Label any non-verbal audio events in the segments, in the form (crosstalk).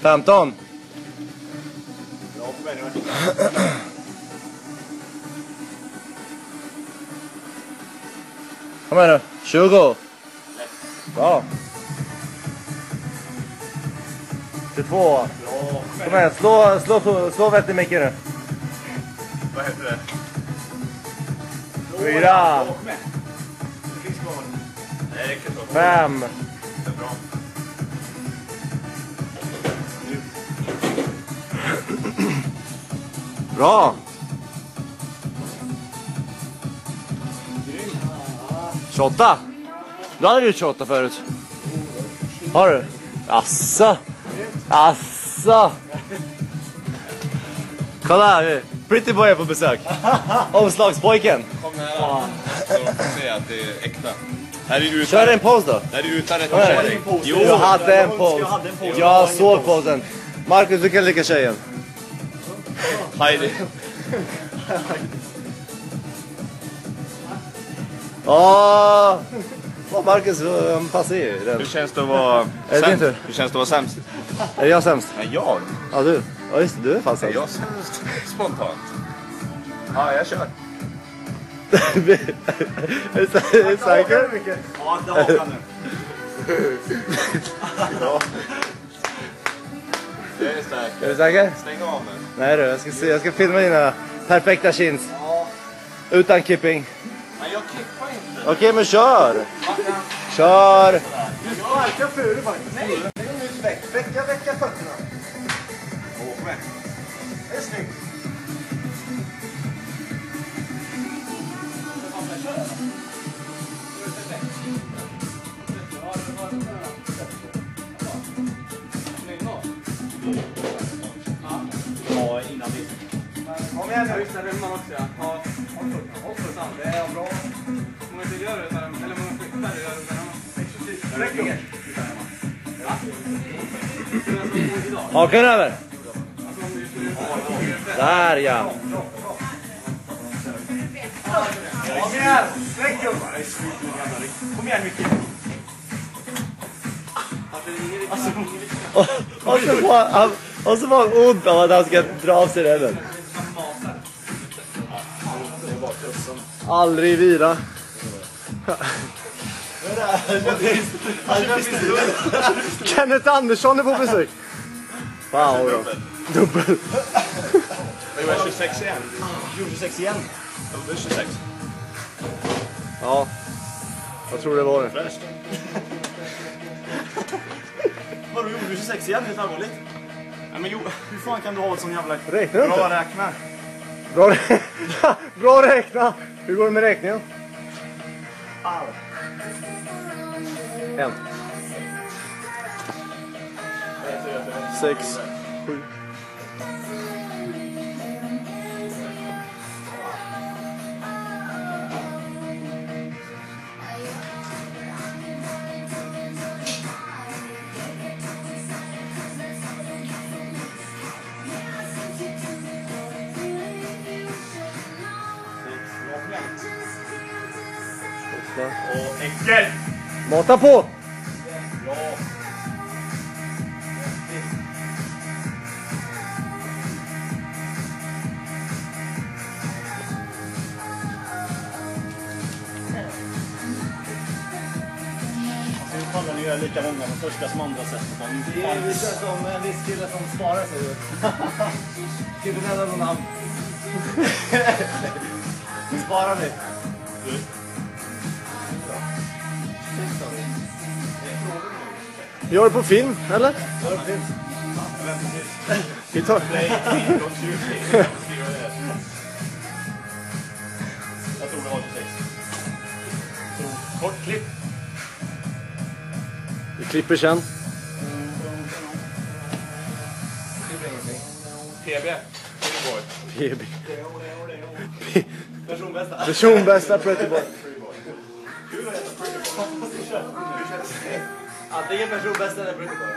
15. Ja, kom igen nu. Kom igen nu. 20. Bra. 22. Kom igen, slå, slå, slå, slå vettig Micke nu. Vad heter det? Fyra. Kom bra. Bra. 28. Du hade gjort 28 förut. Har du? Asså. Asså. Kolla här. Pretty boy är på besök. (laughs) Omslagspojken. Kom nära. Så får se att det är äkta. Här är utan, Kör en pose då. här är utan kärring. Jo! Du hade en pose. Jag såg posen. Marcus, du kan lika tjejen. Heidi. Åh! Vad Marcus, han passar ju i den. Hur känns det att vara Är det sämst? tur? Hur känns det att vara sämst? Är jag sämst? Nej, jag? Ja, du. Ja, just det. Du är fan Är sämst. jag sämst? Spontant. Ja, jag kör. är du säker? Ja, det har nu. Jag är stark. Är du säker? Stäng av nu. Nej du, jag ska, se, jag ska filma dina perfekta chins. Utan kipping. Nej, jag kippar inte. Okej, men kör! Kör! Sparka före faktiskt. Nej! Väck, väcka, väcka fötterna. Det är snyggt. Ja, Igen nu. Just det, rymman också ja. ja. Håll fötterna, håll fötterna. Det är bra. Hur många till gör du? Eller hur många flyttar du? Gör du där? Räck upp. Idag? Hakan över! Där ja! Kom igen. Räck upp. Kom igen Micke. Och, och, så får han, ont av att han ska dra av sig rällen. Aldrig vila. Kenneth Andersson är på besök. Wow då. Dubbel. Jag gjorde 26 igen. Gjorde 26 igen. Jag gjorde 26. Ja. Jag tror det var det. Fräscht. Vadå gjorde du 26 igen? Helt allvarligt? Nej, men jo. Hur fan kan du ha ett sån jävla... Räknar du Bra inte? räkna. Bra, rä- (laughs) Bra räkna! Hur går det med räkningen? En. Sex. Och enkel. Mata på! Fan kan ni göra lika många på första som andra sättet? Det är som en viss kille som sparar sig. Inte nämna någon namn. Spara nu. Gör det på film, eller? Vi tar... Jag tror det var 26. Kort klipp. Vi klipper sen. PB. Pretty boy. PB. Personbästa. Personbästa Pretty Boy. Antingen personbästa eller Pretty Boy.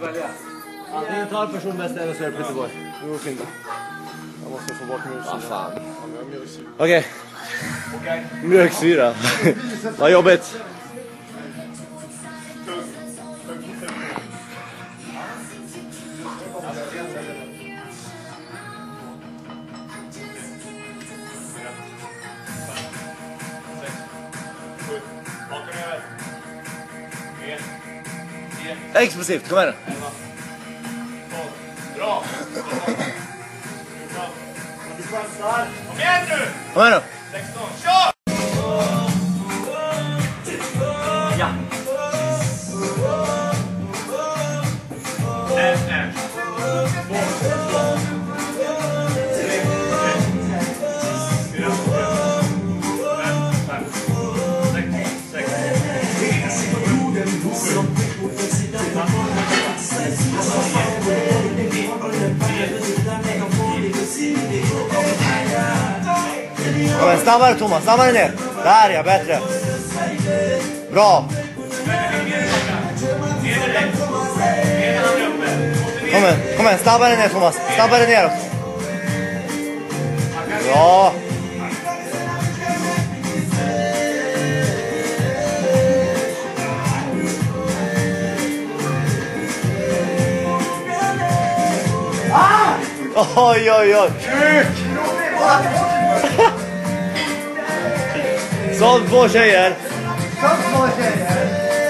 Välja. Antingen tar personbästa eller så är det Pretty Boy. Det går fint. Jag måste få bort musen. Ah, fan. Okej. Okej. Mjölksyra. (laughs) Vad jobbigt. Explosivt. Kom igen nu. Bra! Kom igen nu! Snabbare Thomas, snabbare ner. Där ja, bättre. Bra. Kom igen, kom igen, snabbare ner Thomas. Snabbare neråt. Bra. Oj, oj, oj. Sålt två tjejer.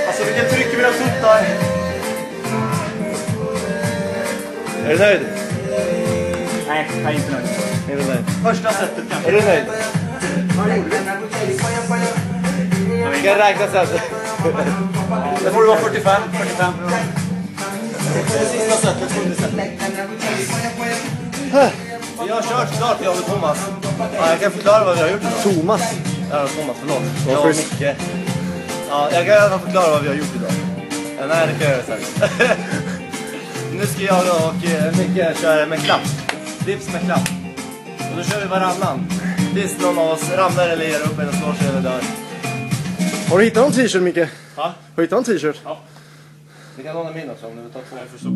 Alltså vilken tryck i mina tuttar. Är du nöjd? Nej, jag är inte nöjd. Är du nöjd? Första setet kanske. Är du nöjd? Vi kan räkna sen. Det får du vara 45. 45. Sista sjunde setet. Vi har kört klart jag och Thomas. Ja, jag kan förklara vad vi har gjort idag. Thomas. Ja, Thomas, förlåt. Jag och. Micke. Ja, jag kan i alla fall förklara vad vi har gjort idag. Ja, nej, det kan jag göra sen. (laughs) nu ska jag och eh, Micke köra med klapp. Dips med klapp. Och då kör vi varannan. Tills någon av oss ramlar eller ger upp eller slår sig eller dör. Har du hittat någon t-shirt Micke? Ja. Har du hittat någon t-shirt? Vi kan låna min också om du vill ta två. Jag förstår.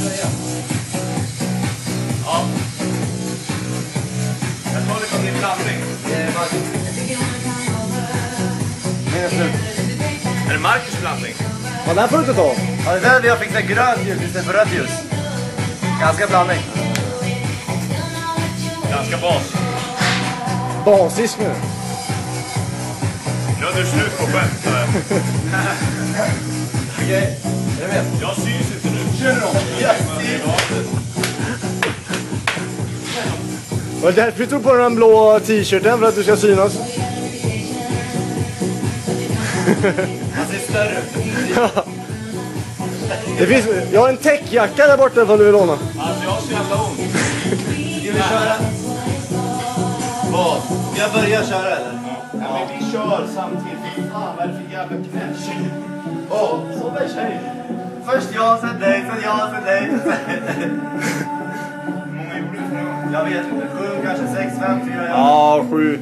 Tröjan. Ja. Jag tror det kommer bli blandning. Det. Min är slut. Är det Marcus blandning? Ja, den får du inte ta. Ja, det är där vi har fixat grönt ljus istället för rött ljus. Ganska blandning. Ganska bas. Basisk nu. Nu är du slut på skämt. jag. (laughs) Okej, Var det därför du tog på den blå t-shirten? För att du ska synas? Han ser större ut. Det finns, jag har en täckjacka där borta ifall du vill låna. Alltså jag har så jävla ont. Ska vi köra? Vad? Ska jag börja köra eller? Ja, men vi kör samtidigt. Fan, vad är det för jävla knäsch? Åh, Så där tjej. först jag, sen dig, sen jag, sen dig. (laughs) Jag vet inte. Sju, kanske sex, fem, fyra. Ja, sju.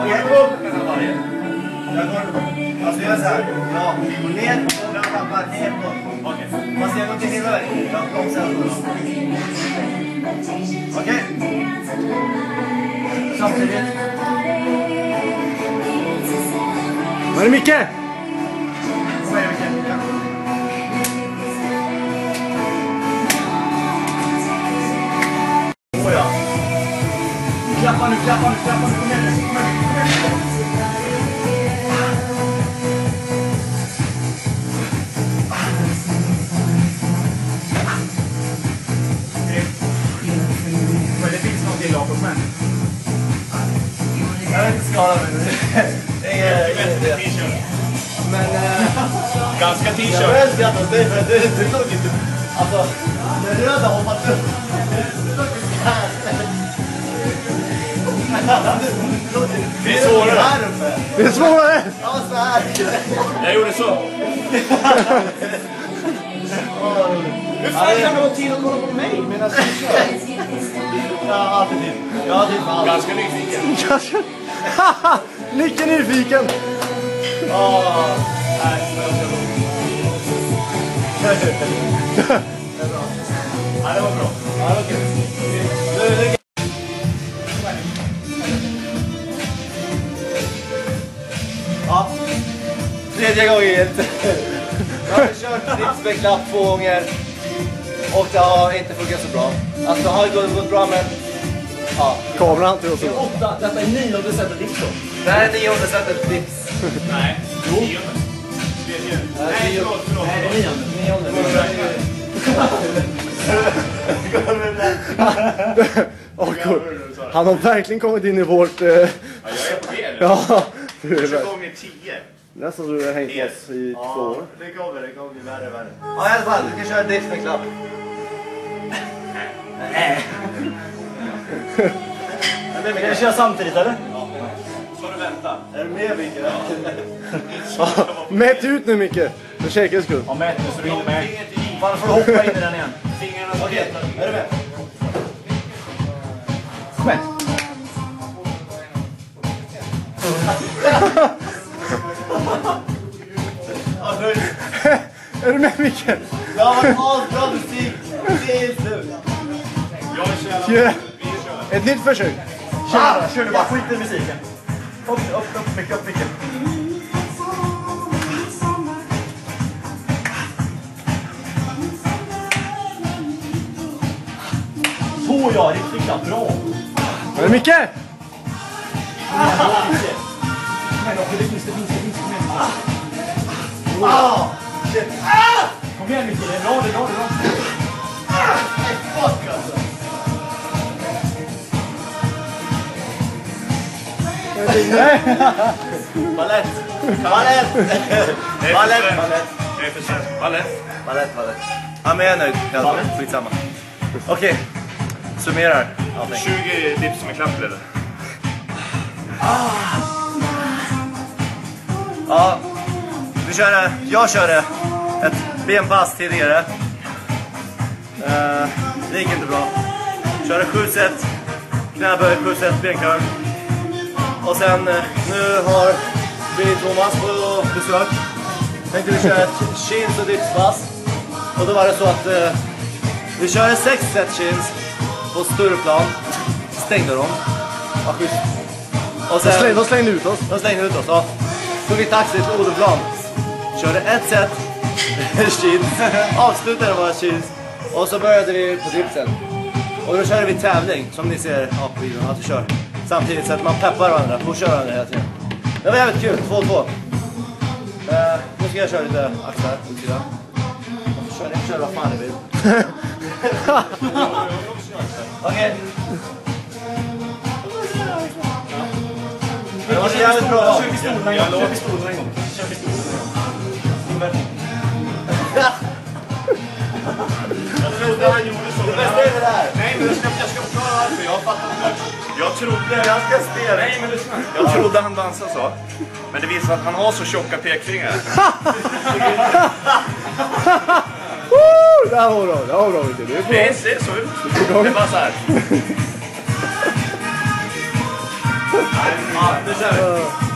Okej, upp varje. Jag går... Alltså jag gör så här. Går ner, fram, tappar, ner, upp. Okej. Fast jag går inte hela vägen. Jag bromsar. Okej? Samtidigt. Vad är det Micke? Jag vill inte skada mig nu. Det är idé. T-shirt. Men... eh, Ganska Jag t-shirt. började skratta åt dig för att du, du tog inte... Alltså, den röda hoppade upp. Det är svårare. Det är svårare! Ja, så här. Jag gjorde så. Hur fan kan du ha tid att kolla på mig medan du kör? Tid för allt. Ganska nyfiken. (laughs) Micke är nyfiken. Nej, (laughs) Ja, det var bra. Ja, det var kul. Tredje gången gillt. Jag har kört dips med klapp två gånger. Och det har inte funkat så bra. Alltså det har gått, gått bra men... Ja. Kameran har inte gjort så Det bra. åtta, detta är nionde sättet dips då. Det här är nionde sättet dips. Nej. Jo. Nej, förlåt, förlåt. Nej, det är nionde. Nionde. Cool. Han har verkligen kommit in i vårt... Eh, Ja, jag är på G nu. ja, du är Första väl- gången tio. Nästan så du har hängt med oss i två år. det kommer, det kommer bli värre och värre. Ja, i alla fall. Du kan köra dips med klapp. Vi kan köra samtidigt eller? Så du vänta. Är du med Micke? Ja, Mätt ut nu Micke, för säkerhets skull. Ja, mät nu så du hinner med. Fan, får du hoppa in i den igen. Fingrarna Okej, är du med? Är du med Micke? Det har varit asbra musik. Nu. Jag är så jävla... Yeah. Vi kör. Ett nytt försök. Kör bara, kör du bara. Skit i musiken. Upp, upp, upp mycket, upp mycket. Så ja, riktigt. Bra. Är det Micke? Men Ah! Shit. Kom igen Micke, det är bra, det är bra, det är bra. Fuck alltså. Balett. Balett. Balett. Balett. Balett. Balett, balett. Ja, men jag är nöjd. fall. Skitsamma. Okej. Summerar allting. 20 dips med klapp blev det. Ja, vi körde, jag körde ett benpass tidigare. Eh, det gick inte bra. Körde 7 set, knäböj, 7 set, benkörn. Och sen eh, nu har vi Thomas på besök. Tänkte vi köra ett chins och dipspass. Och då var det så att eh, vi körde 6 set chins på Stureplan. Stängde dem. Ja, schysst. Och slängde, de slängde ut oss. de slängde ut oss. Ja. Tog vi taxi till Odeplan. Körde ett set (laughs) chins. Avslutade våra chins. Och så började vi på dipsen. Och då körde vi tävling, som ni ser ja, på videon, att vi kör samtidigt så att man peppar varandra, pushar varandra hela tiden. Det var jävligt kul, 2-2. Uh, eh, nu ska jag köra lite axlar, utsida. sidan. Jag får köra jag får köra vad fan jag vill. (laughs) Okej. Okay. Det var så jävligt bra. Jag försöker en jag försöker pistolerna jag trodde han gjorde så. Det bästa är det där. Nej, men jag ska, jag ska förklara varför. Jag fattar inte. Jag trodde... Ganska stel. Nej, men lyssna. Jag trodde han dansade så. Men det visar att han har så tjocka pekfingrar. Här var bra, det var bra Micke. Det är bra. Det ser så ut. Det är bara så här. (laughs)